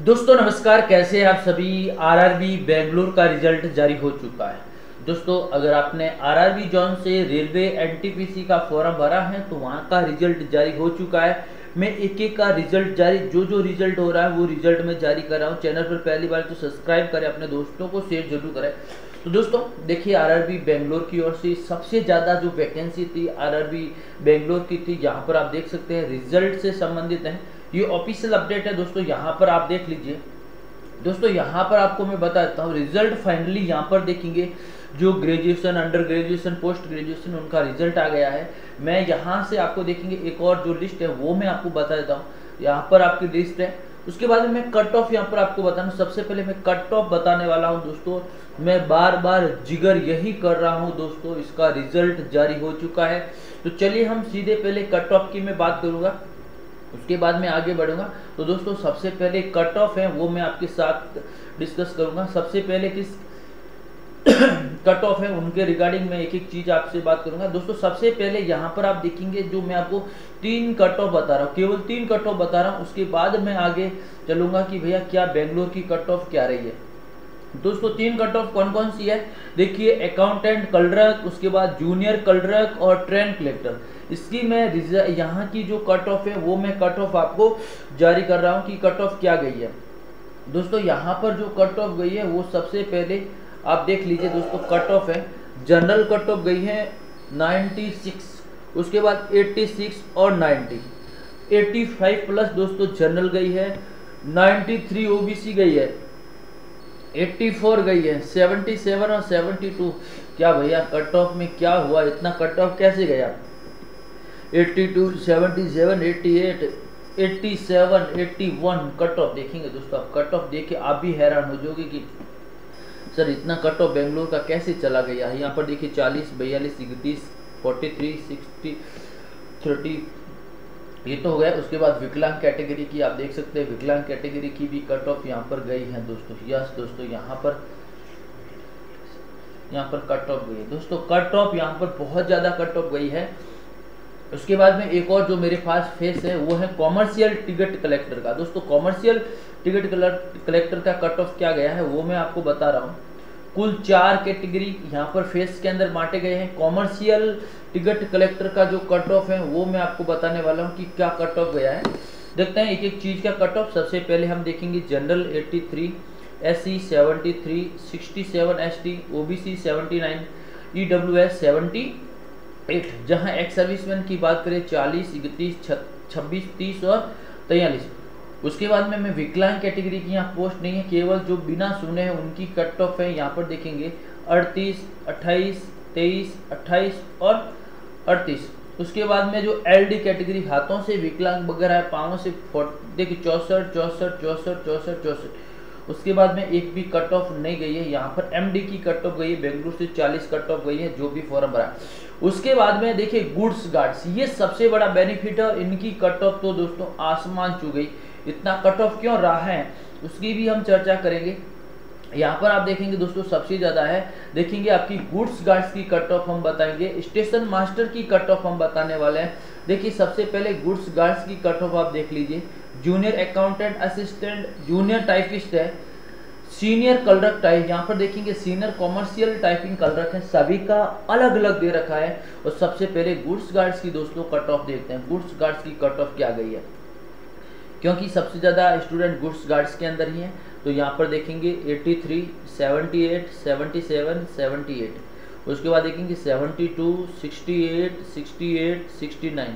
दोस्तों, नमस्कार। कैसे हैं आप सभी? आरआरबी बेंगलुरु का रिज़ल्ट जारी हो चुका है। दोस्तों, अगर आपने आरआरबी जॉन से रेलवे एनटीपीसी का फॉर्म भरा है तो वहाँ का रिज़ल्ट जारी हो चुका है। मैं एक एक का रिज़ल्ट जारी जो जो रिज़ल्ट हो रहा है, वो रिज़ल्ट मैं जारी कर रहा हूँ। चैनल पर पहली बार तो सब्सक्राइब करें, अपने दोस्तों को शेयर ज़रूर करें। तो दोस्तों, देखिए आरआरबी बेंगलोर की ओर से सबसे ज़्यादा जो वैकेंसी थी आरआरबी बेंगलोर की थी, यहाँ पर आप देख सकते हैं, रिज़ल्ट से संबंधित है। ये ऑफिशियल अपडेट है दोस्तों, यहाँ पर आप देख लीजिए। दोस्तों, यहाँ पर आपको मैं बता देता हूँ रिज़ल्ट फाइनली यहाँ पर देखेंगे। जो graduation under graduation post graduation उनका रिज़ल्ट आ गया है। मैं यहाँ से आपको देखेंगे, एक और जो लिस्ट है, वो मैं आपको बता देता हूँ। यहाँ पर आपकी लिस्ट है। उसके बाद में कट ऑफ़ यहाँ पर आपको बताना। सबसे पहले मैं कट ऑफ़ बताने वाला हूँ दोस्तों। मैं बार बार जिगर यही कर रहा हूँ दोस्तों, इसका रिज़ल्ट जारी हो चुका है। तो चलिए हम सीधे पहले कट ऑफ़ की मैं बात करूँगा। उसके बाद मैं आगे बढ़ूँगा। तो दोस्तों, सबसे पहले कट ऑफ़ है, वो मैं आपके साथ डिस्कस करूँगा। सबसे पहले किस कट ऑफ़ है, उनके रिगार्डिंग मैं एक एक चीज़ आपसे बात करूँगा। दोस्तों, सबसे पहले यहाँ पर आप देखेंगे, जो मैं आपको तीन कट ऑफ़ बता रहा हूँ। केवल तीन कट ऑफ़ बता रहा हूँ, उसके बाद मैं आगे चलूँगा कि भैया, क्या बेंगलोर की कट ऑफ़ क्या रही है। दोस्तों, तीन कट ऑफ़ कौन कौन सी है? देखिए अकाउंटेंट कलरक उसके बाद जूनियर कलरक और ट्रेन कलेक्टर इसकी मैं यहाँ की जो कट ऑफ़ है, वो मैं कट ऑफ़ आपको जारी कर रहा हूँ कि कट ऑफ़ क्या गई है। दोस्तों, यहाँ पर जो कट ऑफ़ गई है, वो सबसे पहले आप देख लीजिए दोस्तों कट ऑफ़ है। जनरल कट ऑफ़ गई है 96 उसके बाद 86 और 90 85 प्लस दोस्तों जनरल गई है 93 ओबीसी गई है 84 गई है 77 और 72 क्या भैया कट ऑफ़ में क्या हुआ? इतना कट ऑफ़ कैसे गया? 82 77 88 87 81 कट ऑफ़ देखेंगे दोस्तों। आप कट ऑफ़ देख के आप भी हैरान हो जाओगे कि, सर, इतना कट ऑफ़ बेंगलोर का कैसे चला गया? है यहाँ पर देखिए चालीस, बयालीस, इकतीस फोर्टी थ्री सिक्सटी थर्टी ये तो हो गया। उसके बाद विकलांग कैटेगरी की आप देख सकते हैं। विकलांग कैटेगरी की भी कट ऑफ़ यहाँ पर गई है दोस्तों। यस दोस्तों, यहाँ पर यहाँ पर कट ऑफ़ गई है। दोस्तों कट ऑफ़ यहाँ पर बहुत ज़्यादा कट ऑफ़ गई है। उसके बाद में एक और जो मेरे पास फेस है, वो है कॉमर्शियल टिकट कलेक्टर का। दोस्तों कॉमर्शियल टिकट कलेक्टर का कट ऑफ़ क्या गया है, वो मैं आपको बता रहा हूँ। कुल चार कैटेगरी यहाँ पर फेस के अंदर बांटे गए हैं। कॉमर्शियल टिकट कलेक्टर का जो कट ऑफ़ है, वो मैं आपको बताने वाला हूँ कि क्या कट ऑफ़ गया है। देखते हैं एक एक चीज़ का कट ऑफ़ सबसे पहले हम देखेंगे general 83 S C seventy three sixty seven S T O B C seventy nine E W S seventy जहाँ एक्स सर्विसमैन की बात करें, चालीस, इकतीस छब्बीस, तीस और तैयलीस उसके बाद में मैं विकलांग कैटेगरी की यहाँ पोस्ट नहीं है, केवल जो बिना सुने हैं, उनकी कट ऑफ़ है, यहाँ पर देखेंगे। अड़तीस, अट्ठाईस, तेईस, अट्ठाईस और अड़तीस। उसके बाद में जो एल डी कैटेगरी हाथों से विकलांग वगैरह है, पाँवों से देखिए, चौंसठ चौंसठ चौंसठ चौंसठ चौंसठ। उसके बाद में एक भी कट ऑफ़ नहीं गई है, यहाँ पर एमडी की कट ऑफ़ गई है, बेंगलुरु से 40 कट ऑफ़ गई है, जो भी फॉर्म भरा। उसके बाद में देखिए गुड्स गार्ड्स, ये सबसे बड़ा बेनिफिट है, इनकी कट ऑफ़ तो दोस्तों आसमान छू गई। इतना कट ऑफ़ क्यों रहा है, उसकी भी हम चर्चा करेंगे। यहाँ पर आप देखेंगे दोस्तों सबसे ज़्यादा है, देखेंगे आपकी गुड्स गार्ड्स की कट ऑफ़ हम बताएँगे, स्टेशन मास्टर की कट ऑफ़ हम बताने वाले हैं। देखिए सबसे पहले गुड्स गार्ड्स की कट ऑफ़ आप देख लीजिए, junior accountant assistant, junior typist है सीनियर कलरक टाइप यहाँ पर देखेंगे सीनियर कॉमर्शियल टाइपिंग कलरक है सभी का अलग अलग दे रखा है। और सबसे पहले गुड्स गार्ड्स की दोस्तों कट ऑफ़ देखते हैं। गुड्स गार्ड्स की कट ऑफ़ क्या गई है? क्योंकि सबसे ज़्यादा स्टूडेंट गुड्स गार्ड्स के अंदर ही हैं तो यहाँ पर देखेंगे 83, 78, 77, 78 उसके बाद देखेंगे 72, 68, 68, 69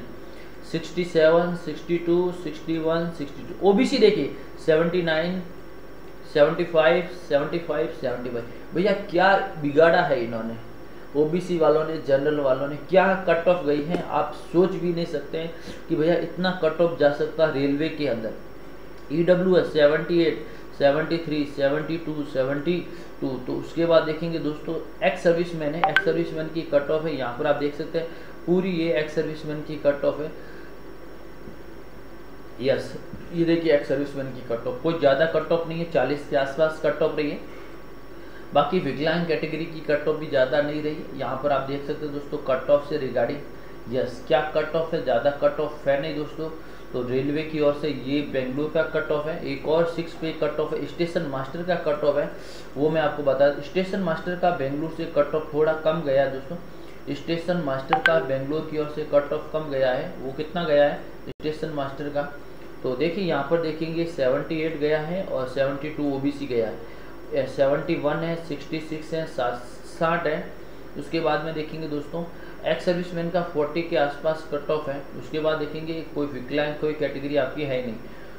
67, 62, 61, 62 ओबीसी देखिए 79, 75, 75, 75 भैया क्या बिगाड़ा है इन्होंने? ओबीसी वालों ने जनरल वालों ने क्या कट ऑफ़ गई है? आप सोच भी नहीं सकते हैं कि भैया इतना कट ऑफ़ जा सकता रेलवे के अंदर। E W S seventy eight seventy three seventy two seventy two तो उसके बाद देखेंगे दोस्तों एक्स सर्विस मैन है। एक्स सर्विस मैन की कट ऑफ़ है। यहाँ पर आप देख सकते हैं पूरी ये एक्स सर्विस मैन की कट ऑफ़ है। यस ये देखिए एक्स सर्विसमैन की कट ऑफ़ कोई ज़्यादा कट ऑफ़ नहीं है, चालीस के आसपास कट ऑफ़ रही है। बाकी विकलांग कैटेगरी की कट ऑफ़ भी ज़्यादा नहीं रही। यहाँ पर आप देख सकते हैं दोस्तों कट ऑफ़ से रिगार्डिंग यस क्या कट ऑफ़ है? ज़्यादा कट ऑफ़ है नहीं दोस्तों। तो रेलवे की ओर से ये बेंगलुरु का कट ऑफ़ है। एक और सिक्स पे कट ऑफ़ है। स्टेशन मास्टर का कट ऑफ़ है। वो मैं आपको बता स्टेशन मास्टर का बेंगलुरु से कट ऑफ़ थोड़ा कम गया दोस्तों। स्टेशन मास्टर का बेंगलुरु की ओर से कट ऑफ़ कम गया है। वो कितना गया है? स्टेशन मास्टर का। तो देखिए, यहाँ पर देखेंगे 78 गया है और 72 ओबीसी गया है। 71 है 66 है, साठ है। उसके बाद में देखेंगे दोस्तों एक्स सर्विसमैन का 40 के आसपास कट ऑफ़ है। उसके बाद देखेंगे, कोई विकलांग, कोई कैटेगरी आपकी है नहीं।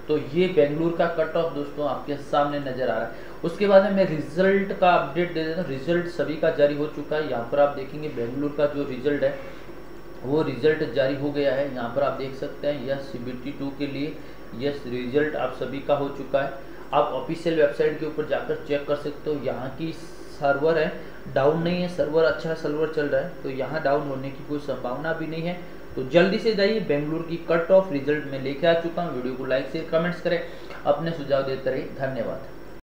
तो ये बेंगलुरु का कट ऑफ़ दोस्तों आपके सामने नज़र आ रहा है। उसके बाद में मैं रिज़ल्ट का अपडेट दे देता हूँ। रिज़ल्ट सभी का जारी हो चुका है। यहाँ पर आप देखेंगे, बेंगलुरु का जो रिज़ल्ट है वो रिज़ल्ट जारी हो गया है। यहाँ पर आप देख सकते हैं यस सी टू के लिए यस रिज़ल्ट आप सभी का हो चुका है। आप ऑफिशियल वेबसाइट के ऊपर जाकर चेक कर सकते हो। यहाँ की सर्वर है डाउन नहीं है सर्वर अच्छा सर्वर चल रहा है। तो यहाँ डाउन होने की कोई संभावना भी नहीं है। तो जल्दी से जाइए, बेंगलुरु की कट ऑफ़ रिज़ल्ट में लेके आ चुका हूँ। वीडियो को लाइक शेयर कमेंट्स करें। अपने सुझाव देते रहिए। धन्यवाद।